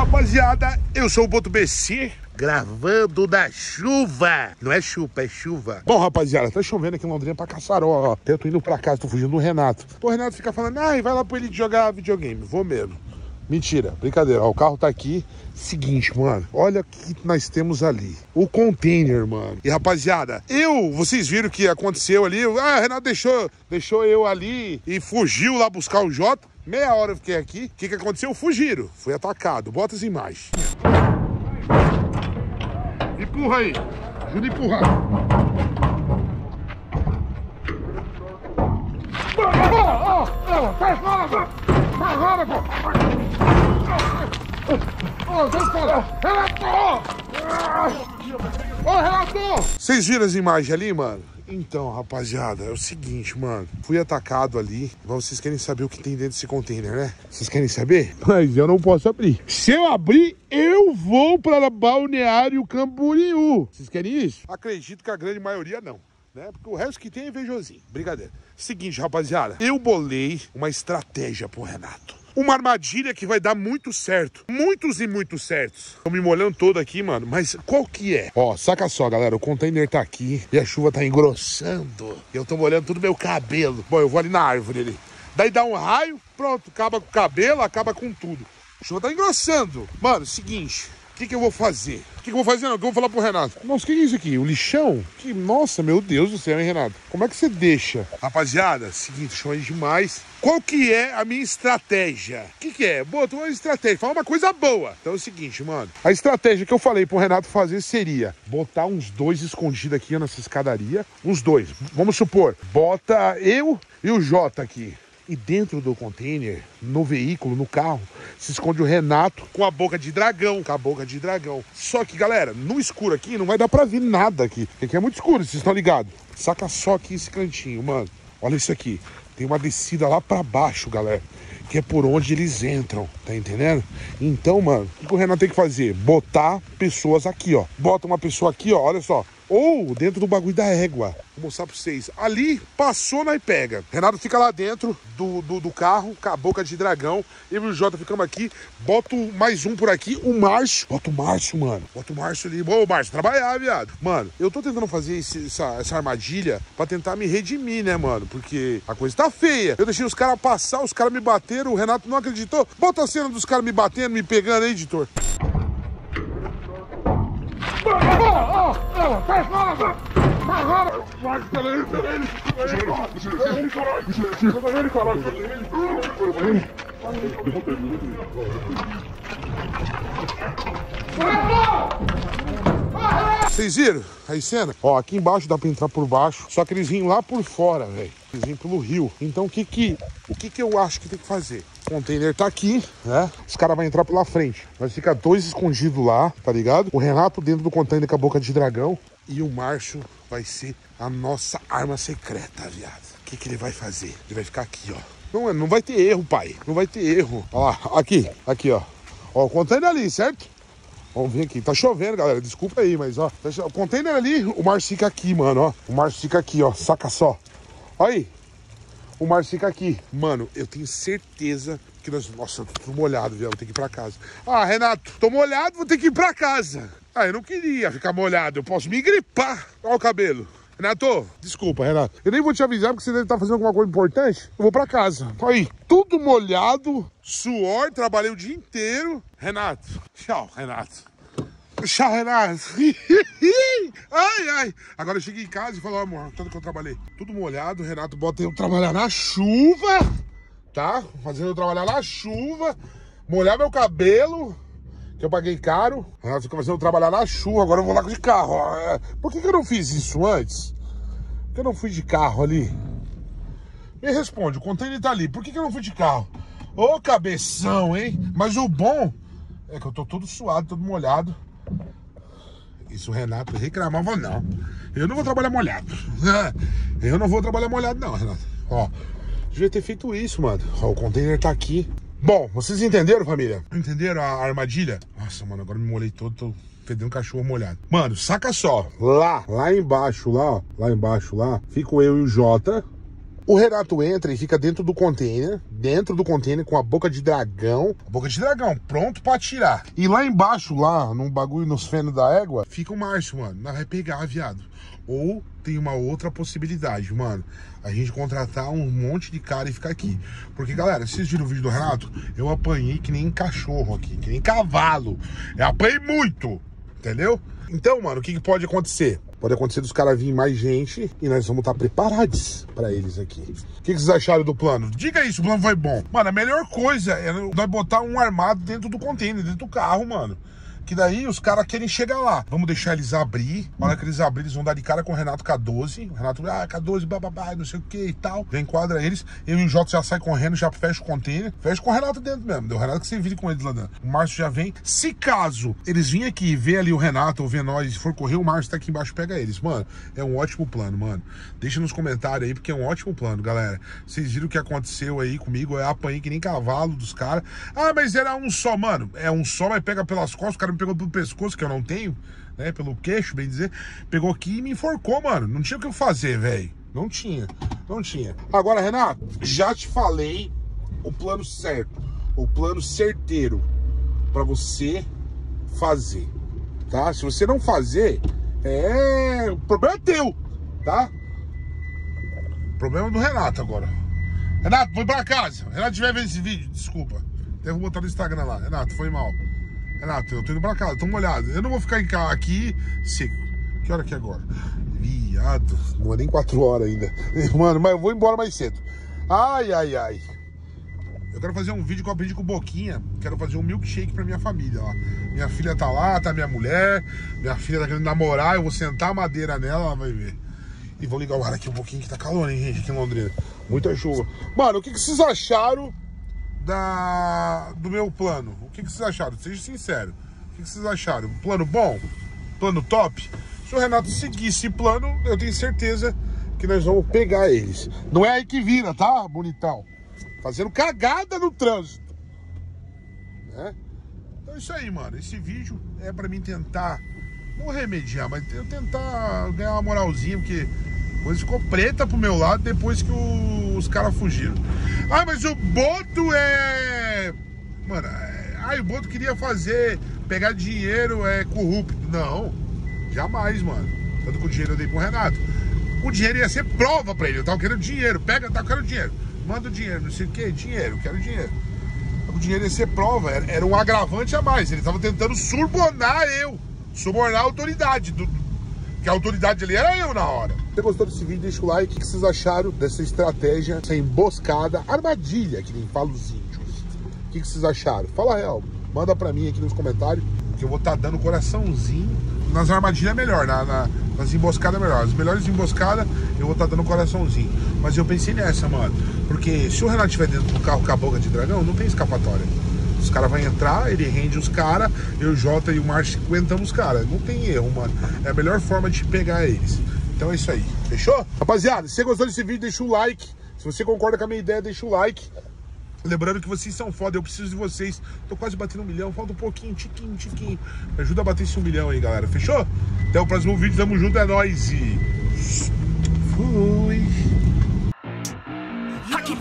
rapaziada, eu sou o Boto BC, gravando na chuva. Não é chupa, é chuva. Bom, rapaziada, tá chovendo aqui em Londrina pra Caçaró, ó. Eu tô indo pra casa, tô fugindo do Renato. O Renato fica falando, ai, vai lá pro ele jogar videogame. Vou mesmo. Mentira, brincadeira. Ó, o carro tá aqui. Seguinte, mano, olha o que nós temos ali. O container, mano. E rapaziada, eu, vocês viram o que aconteceu ali? Ah, Renato deixou, deixou eu ali e fugiu lá buscar o Jota. Meia hora eu fiquei aqui. O que, que aconteceu? Fugiram. Fui atacado. Bota as imagens. Empurra aí. Ajuda a empurrar. Vocês viram as imagens ali, mano? Então, rapaziada, é o seguinte, mano. Fui atacado ali. Vocês querem saber o que tem dentro desse container, né? Vocês querem saber? Mas eu não posso abrir. Se eu abrir, eu vou para Balneário Camboriú. Vocês querem isso? Acredito que a grande maioria não. Né? Porque o resto que tem é invejosinho. Brincadeira. Seguinte, rapaziada. Eu bolei uma estratégia pro Renato. Uma armadilha que vai dar muito certo. Muitos e muitos certos. Tô me molhando todo aqui, mano. Mas qual que é? Ó, saca só, galera. O container tá aqui e a chuva tá engrossando. Eu tô molhando todo meu cabelo. Bom, eu vou ali na árvore ali. Daí dá um raio, pronto. Acaba com o cabelo, acaba com tudo. A chuva tá engrossando. Mano, seguinte que, que eu vou fazer? O que, que eu vou fazer? Não, que eu vou falar pro Renato? Nossa, o que, que é isso aqui? O lixão? Que, nossa, meu Deus do céu, hein, Renato? Como é que você deixa? Rapaziada, seguinte, chama demais. Qual que é a minha estratégia? O que, que é? Boa, uma estratégia. Fala uma coisa boa. Então é o seguinte, mano. A estratégia que eu falei pro Renato fazer seria botar uns dois escondidos aqui nessa escadaria. Uns dois. Vamos supor, bota eu e o Jota aqui. E dentro do container, no veículo, no carro, se esconde o Renato com a boca de dragão. Com a boca de dragão. Só que, galera, no escuro aqui não vai dar pra ver nada aqui. Porque aqui é muito escuro, vocês estão ligados? Saca só aqui esse cantinho, mano. Olha isso aqui. Tem uma descida lá pra baixo, galera. Que é por onde eles entram, tá entendendo? Então, mano, o que o Renato tem que fazer? Botar pessoas aqui, ó. Bota uma pessoa aqui, ó. Olha só. Ou dentro do bagulho da égua. Vou mostrar pra vocês. Ali, passou, nós pega. Renato fica lá dentro do, do, do, carro, com a boca de dragão. Eu e o Jota ficamos aqui. Boto mais um por aqui, o Márcio. Bota o Márcio, mano. Bota o Márcio ali. Ô, Márcio, trabalhar, viado. Mano, eu tô tentando fazer esse, essa, essa armadilha pra tentar me redimir, né, mano? Porque a coisa tá feia. Eu deixei os caras passar, os caras me bateram. O Renato não acreditou. Bota a cena dos caras me batendo, me pegando aí, editor. Vocês viram aí cena? Ó, aqui embaixo dá pra entrar por baixo, só que eles vêm lá por fora, velho. Eles vêm pelo rio. Então o que que, o que que eu acho que tem que fazer? Container tá aqui, né? Os caras vão entrar pela frente. Vai ficar dois escondidos lá, tá ligado? O Renato dentro do container com a boca de dragão. E o Márcio vai ser a nossa arma secreta, viado. O que, que ele vai fazer? Ele vai ficar aqui, ó. Não, não vai ter erro, pai. Não vai ter erro. Ó aqui, aqui, ó. Ó, o container ali, certo? Vamos ver aqui. Tá chovendo, galera. Desculpa aí, mas ó. O container ali, o Márcio fica aqui, mano, ó. O Márcio fica aqui, ó. Saca só. Aí. O Márcio fica aqui. Mano, eu tenho certeza que nós. Nossa, eu tô molhado, viu? Vou ter que ir pra casa. Ah, Renato, tô molhado, vou ter que ir pra casa. Ah, eu não queria ficar molhado. Eu posso me gripar. Olha o cabelo. Renato, desculpa, Renato. Eu nem vou te avisar porque você deve estar fazendo alguma coisa importante. Eu vou pra casa. Aí, tudo molhado, suor, trabalhei o dia inteiro. Renato, tchau, Renato. Renato. ai, ai. Agora eu cheguei em casa e falei, oh, amor, tanto que eu trabalhei. Tudo molhado, Renato bota eu trabalhar na chuva, tá? Fazendo eu trabalhar na chuva, molhar meu cabelo que eu paguei caro. Renato fica fazendo eu trabalhar na chuva, agora eu vou lá de carro. É, por que, que eu não fiz isso antes? Por que eu não fui de carro ali? Me responde, o container tá ali. Por que, que eu não fui de carro? Ô cabeção, hein? Mas o bom é que eu tô todo suado, todo molhado. Isso o Renato reclamava, não. Eu não vou trabalhar molhado. Eu não vou trabalhar molhado, não, Renato. Ó, devia ter feito isso, mano. Ó, o container tá aqui. Bom, vocês entenderam, família? Entenderam a armadilha? Nossa, mano, agora me molhei todo, tô fedendo cachorro molhado. Mano, saca só. Lá, lá embaixo, lá, ó, lá embaixo, lá, fico eu e o Jota. O Renato entra e fica dentro do container, dentro do container com a boca de dragão, boca de dragão, pronto pra atirar. E lá embaixo, lá, num bagulho nos fenos da égua, fica o Márcio, mano. Nós vai pegar, viado. Ou tem uma outra possibilidade, mano. A gente contratar um monte de cara e ficar aqui. Porque, galera, vocês viram o vídeo do Renato? Eu apanhei que nem cachorro aqui, que nem cavalo. Eu apanhei muito, entendeu? Então, mano, o que, que pode acontecer? Pode acontecer dos caras virem mais gente e nós vamos estar preparados para eles aqui. O que, que, vocês acharam do plano? Diga isso, o plano foi bom. Mano, a melhor coisa é nós botar um armado dentro do container, dentro do carro, mano. Que daí os caras querem chegar lá. Vamos deixar eles abrir. Na hora que eles abrirem, eles vão dar de cara com o Renato K12. O Renato, ah, K12, bababá, não sei o que e tal. Já enquadra eles. Eu e o Jota já sai correndo, já fecha o container. Fecha com o Renato dentro mesmo. Deu o Renato que você vire com eles lá dentro. O Márcio já vem. Se caso eles virem aqui e ver ali o Renato ou ver nós, for correr, o Márcio tá aqui embaixo pega eles. Mano, é um ótimo plano, mano. Deixa nos comentários aí, porque é um ótimo plano, galera. Vocês viram o que aconteceu aí comigo? Eu apanhei que nem cavalo dos caras. Ah, mas era um só, mano. É um só, mas pega pelas costas. O cara me pegou pelo pescoço, que eu não tenho, né? Pelo queixo, bem dizer. Pegou aqui e me enforcou, mano. Não tinha o que fazer, velho. Não tinha. Não tinha. Agora, Renato, já te falei o plano certo. O plano certeiro para você fazer, tá? Se você não fazer, é... O problema é teu, tá? O problema é do Renato agora. Renato, foi pra casa. Renato tiver vendo esse vídeo, desculpa. Vou botar no Instagram lá. Renato, foi mal. Renato, eu tô indo pra casa, tô molhado. Eu não vou ficar aqui seco. Que hora que é agora? Viado, não é nem 4 horas ainda. Mano, mas eu vou embora mais cedo. Ai, ai, ai. Eu quero fazer um vídeo que eu aprendi com Boquinha. Quero fazer um milkshake pra minha família, ó. Minha filha tá lá, tá minha mulher. Minha filha tá querendo namorar. Eu vou sentar a madeira nela, ela vai ver. E vou ligar o ar aqui um pouquinho, que tá calor, hein, gente, aqui em Londrina. Muita chuva. Mano, o que, que vocês acharam da, do meu plano. O que, que vocês acharam? Seja sincero. O que, que vocês acharam? Plano bom? Plano top? Se o Renato seguir esse plano, eu tenho certeza que nós vamos pegar eles. Não é aí que vira, tá, bonitão? Fazendo cagada no trânsito. Né? Então é isso aí, mano. Esse vídeo é para mim tentar, não remediar, mas eu tentar ganhar uma moralzinha, porque coisa ficou preta pro meu lado depois que os caras fugiram. Ah, mas o Boto é. Mano, é... ah, o Boto queria fazer, pegar dinheiro é corrupto. Não, jamais, mano. Tanto que o dinheiro eu dei pro Renato. O dinheiro ia ser prova pra ele. Eu tava querendo dinheiro. Pega, tá querendo dinheiro. Manda o dinheiro, não sei o que, dinheiro, quero dinheiro. O dinheiro ia ser prova, era, era um agravante a mais. Ele tava tentando subornar eu, subornar a autoridade. Do, que a autoridade ali era eu na hora. Se você gostou desse vídeo, deixa o like. O que vocês acharam dessa estratégia, essa emboscada, armadilha, que nem fala os índios? O que vocês acharam? Fala real. Manda pra mim aqui nos comentários, que eu vou estar tá dando coraçãozinho. Nas armadilhas é melhor, na, na, nas emboscadas é melhor. As melhores emboscadas eu vou estar tá dando coraçãozinho. Mas eu pensei nessa, mano. Porque se o Renato estiver dentro do carro com a boca de dragão, não tem escapatória. Os caras vão entrar, ele rende os caras, eu, Jota e o Márcio aguentamos os caras. Não tem erro, mano. É a melhor forma de pegar eles. Então é isso aí. Fechou? Rapaziada, se você gostou desse vídeo, deixa o like. Se você concorda com a minha ideia, deixa o like. Lembrando que vocês são foda, eu preciso de vocês. Tô quase batendo um milhão, falta um pouquinho, tiquinho, tiquinho. Me ajuda a bater esse um milhão aí, galera. Fechou? Até o próximo vídeo, tamo junto, é nóis e... Fui!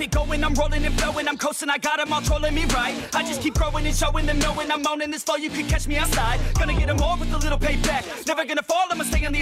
It going, I'm rolling and flowing, I'm coasting, I got them all trolling me right. I just keep growing and showing them knowing I'm owning this flow, you can catch me outside. Gonna get them all with a little payback. Never gonna fall, I'ma stay on the